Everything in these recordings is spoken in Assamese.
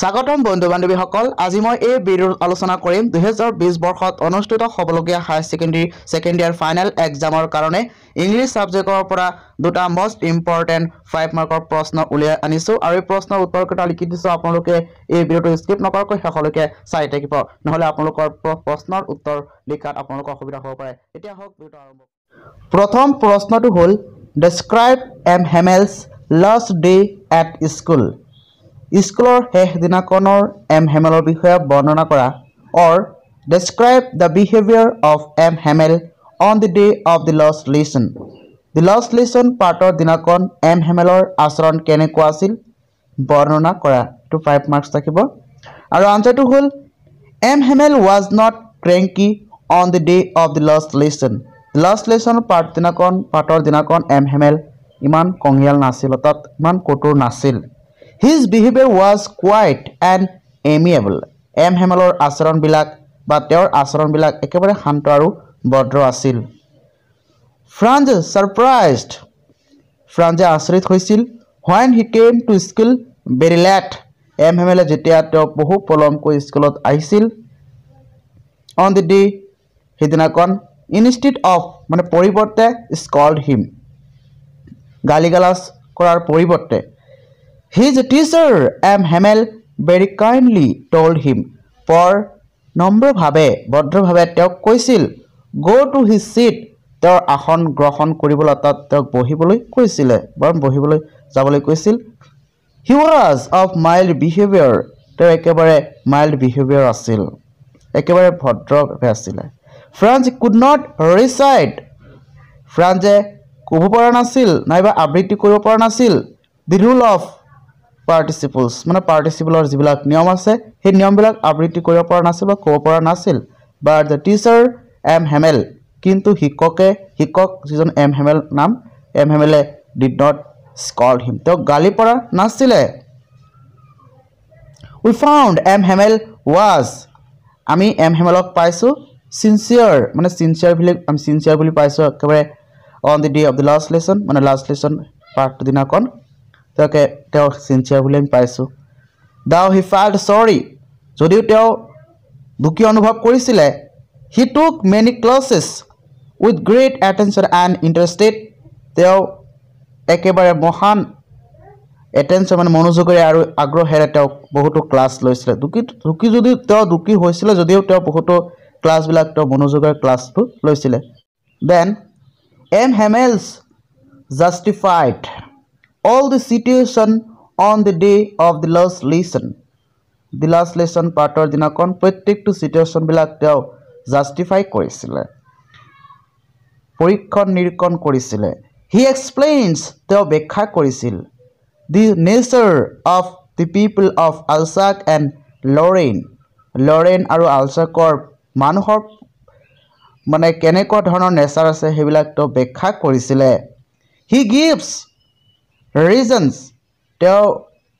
স্বাগতম বন্ধু বান্ধৱীসকল আজি মই এই ভিডিঅ'ত আলোচনা কৰিম দুহেজাৰ বিছ বৰ্ষত অনুষ্ঠিত হ'বলগীয়া higher secondary second year final এক্সামৰ কাৰণে ইংলিছ ছাবজেক্টৰ পৰা দুটা মষ্ট ইম্পৰ্টেণ্ট ফাইভ মাৰ্কৰ প্ৰশ্ন উলিয়াই আনিছোঁ আৰু এই প্ৰশ্নৰ উত্তৰকেইটা লিখি দিছোঁ আপোনালোকে এই ভিডিঅ'টো স্কিপ নকৰাকৈ শেষলৈকে চাই থাকিব। নহ'লে আপোনালোকৰ প্ৰ- প্ৰশ্নৰ উত্তৰ লিখাত আপোনালোকৰ অসুবিধা হ'ব পাৰে। এতিয়া হওক ভিডিঅ'টো আৰম্ভ প্ৰথম প্ৰশ্নটো হ'ল describe M Hamel's last day at school স্কুলৰ শেষ দিনাখনৰ এম হেমেলৰ বিষয়ে বৰ্ণনা কৰা or describe the behaviour of M Hamel on the day of the last lesson the last lesson পাৰ্টৰ দিনাখন এম হেমেলৰ আচৰণ কেনেকুৱা আছিল? বৰ্ণনা কৰা। এইটো ফাইভ মাৰ্কছ থাকিব। আৰু আনচাৰটো হ'ল M Hamel was not cranky on the day of the last lesson last lesson part দিনাখন পাৰ্টৰ দিনাখন এম হেমেল ইমান কঙিয়াল নাছিল অৰ্থাৎ ইমান কঠোৰ নাছিল। His behaviour was quite and amiable M হেমেলৰ আচৰণবিলাক বা তেওঁৰ আচৰণবিলাক একেবাৰে শান্ত আৰু ভদ্ৰ আছিল। ফ্ৰান্স ছাৰপ্ৰাইজড ফ্ৰান্সে আচৰিত হৈছিল। When he came to school very late M হেমেলে যেতিয়া তেওঁ বহু পলমকৈ স্কুলত আহিছিল অন দি ডে সেইদিনাখন ইনষ্টিট অফ মানে পৰিৱৰ্তে স্কল্ড হিম গালি গালাজ কৰাৰ পৰিৱৰ্তে his teacher M Hamel very kindly told him পৰ নম্ৰভাৱে ভদ্ৰভাৱে তেওঁক কৈছিল গ' টু হিজ ছিট তেওঁৰ আসন গ্ৰহণ কৰিবলৈ তাত তেওঁক বহিবলৈ কৈছিলে বা বহিবলৈ যাবলৈ কৈছিল। He was of mild behaviour তেওঁ একেবাৰে মাইল্ড বিহেভিয়াৰ আছিল একেবাৰে ভদ্ৰভাৱে আছিলে। ফ্ৰান্স কুড নট ৰিচাইড ফ্ৰান্সে ক'ব পৰা নাছিল নাইবা আবৃত্তি কৰিব পৰা নাছিল। দি ৰুল অফ পাৰ্টিচিপলছ মানে পাৰ্টিচিপলৰ যিবিলাক নিয়ম আছে সেই নিয়মবিলাক আবৃত্তি কৰিব পৰা নাছিল বা ক'ব পৰা নাছিল। But the teacher M Hamel কিন্তু শিক্ষকে শিক্ষক যিজন এম হেমেল নাম এম হেমেলে ডিড নট স্কল হিম তেওঁক গালি পৰা নাছিলে। We found M Hamel was আমি এম হেমেলক পাইছোঁ চিনচিয়াৰ মানে চিনচিয়াৰ বুলি আমি চিনচিয়াৰ বুলি পাইছোঁ একেবাৰে on the day of the last lesson মানে লাষ্ট লেচন পাৰ্ট দিনাখন। তেওঁকে তেওঁ চিনচিয়াৰ বুলি আমি পাইছোঁ। দাও হি ফাইল্ড চৰি যদিও তেওঁ দুখী অনুভৱ কৰিছিলে he took many classes with great attention and interested তেওঁ একেবাৰে মহান এটেনশ্যন মানে মনোযোগেৰে আৰু আগ্ৰহেৰে তেওঁক বহুতো ক্লাছ লৈছিলে। দুখী দুখী যদিও তেওঁ দুখী হৈছিলে যদিও তেওঁ বহুতো ক্লাছবিলাক তেওঁ মনোযোগেৰে ক্লাছবোৰ লৈছিলে। Then M Hamel's justified all the situation on the day of the last lesson the last lesson পাৰ্টৰ দিনাখন প্ৰত্যেকটো চিটুৱেশ্যনবিলাক তেওঁ জাষ্টিফাই কৰিছিলে পৰীক্ষণ নিৰীক্ষণ কৰিছিলে হি এক্সপ্লেইনছ তেওঁ ব্যাখ্যা কৰিছিল the nature of the people of Alsace and Lorraine Lorraine আৰু আলচাকৰ মানুহৰ মানে কেনেকুৱা ধৰণৰ নেচাৰ আছে সেইবিলাক তেওঁ ব্যাখ্যা কৰিছিলে হি গিভছ ৰিজনছ তেওঁ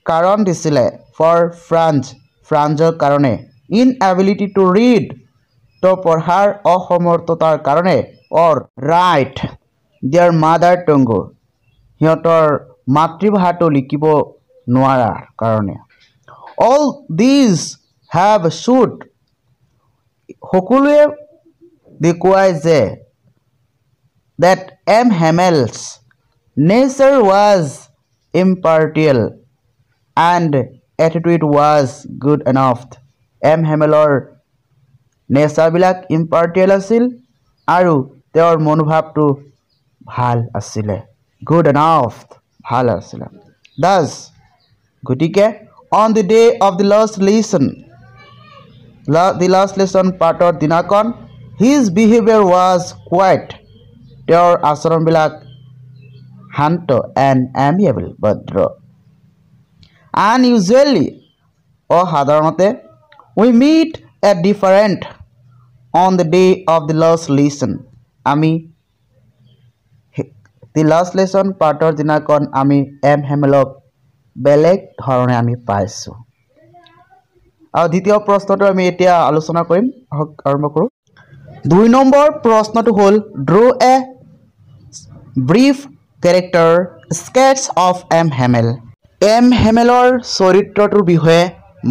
কাৰণ দিছিলে ফৰ ফ্ৰান্স ফ্ৰান্সৰ কাৰণে। ইন এবিলিটি টু ৰিড তেওঁ পঢ়াৰ অসমৰ্থতাৰ কাৰণে। অৰ ৰাইট দিয়াৰ মাদাৰ টংগু সিহঁতৰ মাতৃভাষাটো লিখিব নোৱাৰাৰ কাৰণে। অল দিজ হেভ শ্বুড সকলোৱে দেখুৱাই যে that M. Hamel's nature was impartial and attitude was good enough. M হেমেলৰ নেচাৰবিলাক ইম্পাৰ্টিয়েল আছিল আৰু তেওঁৰ মনোভাৱটো ভাল আছিলে। গুড এনাফ ভাল আছিলে। দাস গতিকে on the day of the last lesson the last lesson পাৰ্টৰ দিনাখন হিজ বিহেভিয়াৰ ৱাজ কোৱাইট তেওঁৰ আচৰণবিলাক শান্ত এণ্ড এমিয়েবল ভদ্ৰ। Unusually অসাধাৰণতে we meet a different on the day of the last lesson আমি দি লাষ্ট লেচন পাৰ্টৰ দিনাখন আমি এম হেমেলক বেলেগ ধৰণে আমি পাইছোঁ। আৰু দ্বিতীয় প্ৰশ্নটো আমি এতিয়া আলোচনা কৰিম আৰম্ভ কৰোঁ। দুই নম্বৰ প্ৰশ্নটো হ'ল draw' a brief character sketch of M Hamel M হেমেলৰ চৰিত্ৰটোৰ বিষয়ে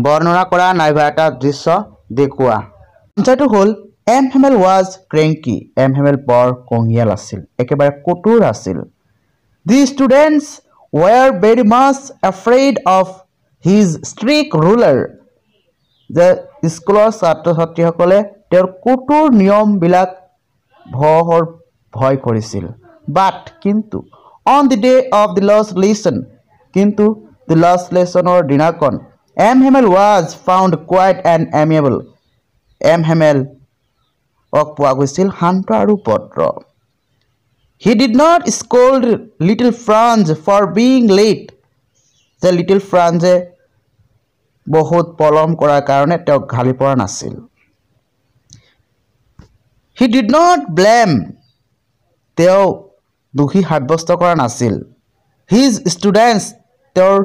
বৰ্ণনা কৰা নাইবা এটা দৃশ্য দেখুওৱা। আনচাৰটো হ'ল M Hamel was cranky M Hamel বৰ কঙিয়াল আছিল। একেবাৰে কটুৰ আছিল। The students were very much afraid of his strict ruler যে স্কুলৰ ছাত্ৰ ছাত্ৰীসকলে তেওঁৰ কটুৰ নিয়মবিলাক ভয়ৰ ভয় কৰিছিল। বাট কিন্তু on the day of the last lesson কিন্তু দি লাষ্ট লেচনৰ দিনাখন M Hamel was found quiet and amiable M Hamel অক পোৱা গৈছিল শান্ত আৰু পত্ৰ he did not scold little Franz for being late যে লিটিল ফ্ৰান্সে বহুত পলম কৰাৰ কাৰণে তেওঁক ঘালি পৰা নাছিল। হি ডিড নট ব্লেম তেওঁ দোষী সাব্যস্ত কৰা নাছিল। হিজ ষ্টুডেণ্টছ তেওঁৰ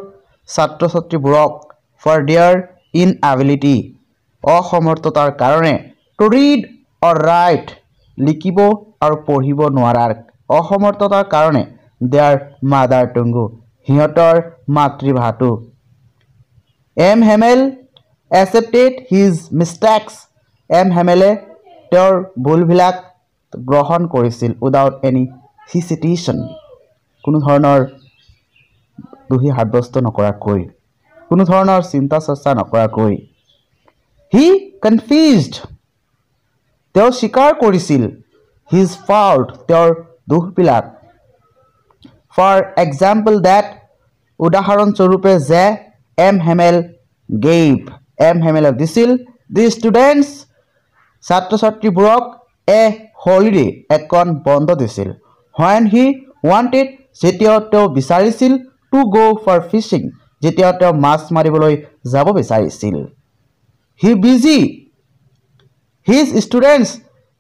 ছাত্ৰ ছাত্ৰীবোৰক ফৰ দেয়াৰ ইন এবিলিটি অসমৰ্থতাৰ কাৰণে টু ৰিড অৰ ৰাইট লিখিব আৰু পঢ়িব নোৱাৰাৰ অসমৰ্থতাৰ কাৰণে দেয়াৰ মাদাৰ টুংগু সিহঁতৰ মাতৃভাষাটো। M Hamel accepted his mistakes M হেমেলে তেওঁৰ ভুলবিলাক গ্ৰহণ কৰিছিল। উইদাউট এনি হিচিটেশ্যন কোনো ধৰণৰ দোষী সাব্যস্ত নকৰাকৈ কোনো ধৰণৰ চিন্তা চৰ্চা নকৰাকৈ হি কনফিউজড তেওঁ স্বীকাৰ কৰিছিল হিজ ফাল্ট তেওঁৰ দোষবিলাক। ফৰ এক্সাম্পল ডেট উদাহৰণস্বৰূপে যে এম হেমেল গেইভ এম হেমেলক দিছিল দি ষ্টুডেণ্টছ ছাত্ৰ ছাত্ৰীবোৰক এ হলিডে এখন বন্ধ দিছিল। হোৱেন হি ৱান্টেড যেতিয়া তেওঁ বিচাৰিছিল টু গ' ফৰ ফিচিং যেতিয়া তেওঁ মাছ মাৰিবলৈ যাব বিচাৰিছিল। হি বিজি হিজ ষ্টুডেণ্টছ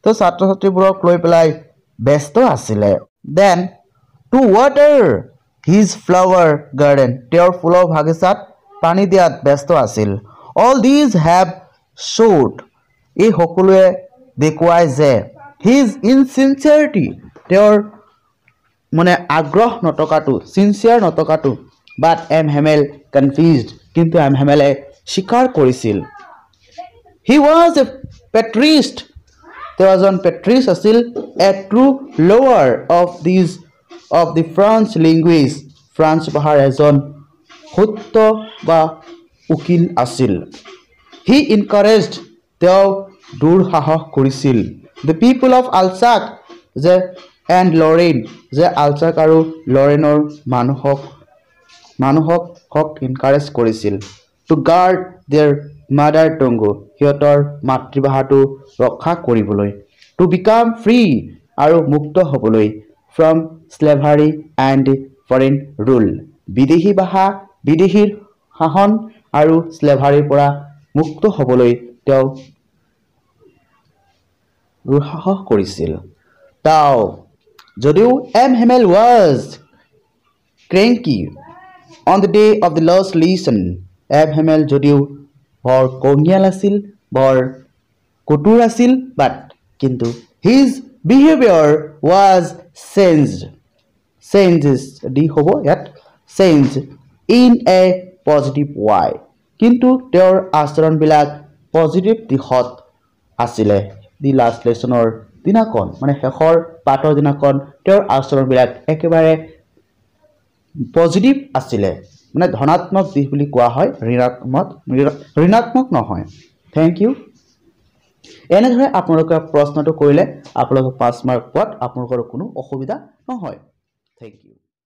তেওঁ ছাত্ৰ ছাত্ৰীবোৰক লৈ পেলাই ব্যস্ত আছিলে। Then to water his flower garden তেওঁৰ ফুলৰ বাগিচাত পানী দিয়াত ব্যস্ত আছিল। অল দিজ হেভ শ্ব'ড এই সকলোৱে দেখুৱায় যে হিজ ইনচিনচিয়াৰিটি তেওঁৰ মানে আগ্ৰহ নথকাটো চিনচিয়াৰ নথকাটো বাট এম হেমেল কনফিউজড কিন্তু এম হেমেলে স্বীকাৰ কৰিছিল। হি ৱাজ এ পেট্ৰিষ্ট তেওঁ এজন পেট্ৰিষ্ট আছিল a true lover of these of the French language French ভাষাৰ এজন সত্য বা উকিল আছিল। হি ইনকাৰেজড তেওঁ দুঃসাহস কৰিছিল। দ্য পিপুল অফ আলচাক যে এণ্ড লৰেইন যে আলচাক আৰু লৰেইনৰ মানুহক মানুহক হক ইনকাৰেজ কৰিছিল। To guard their mother tongue সিহঁতৰ মাতৃভাষাটো ৰক্ষা কৰিবলৈ। টু বিকাম ফ্ৰী আৰু মুক্ত হ'বলৈ from slavery and foreign rule বিদেশী ভাষা বিদেশীৰ শাসন আৰু স্লেভাৰীৰ পৰা মুক্ত হ'বলৈ তেওঁ দুঃসাহস কৰিছিল। তাও যদিও M Hamel was cranky on the day of the last lesson M Hamel যদিও বৰ কঙিয়াল আছিল বৰ কটুৰ আছিল বাট কিন্তু his behaviour was changed changes দি হ'ব ইয়াত change in a positive way কিন্তু তেওঁৰ আচৰণবিলাক পজিটিভ দিশত আছিলে দি লাষ্ট লেচনৰ দিনাখন মানে শেষৰ পাঠৰ দিনাখন তেওঁৰ আচৰণবিলাক একেবাৰে পজিটিভ আছিলে। মানে ধনাত্মক দিশ বুলি কোৱা হয় ঋণাত্মক ঋণাত্মক নহয়। থেংক ইউ এনেদৰে আপোনালোকে প্ৰশ্নটো কৰিলে আপোনালোকৰ পাঁচ মাৰ্ক পোৱাত আপোনালোকৰ কোনো অসুবিধা নহয়। Thank U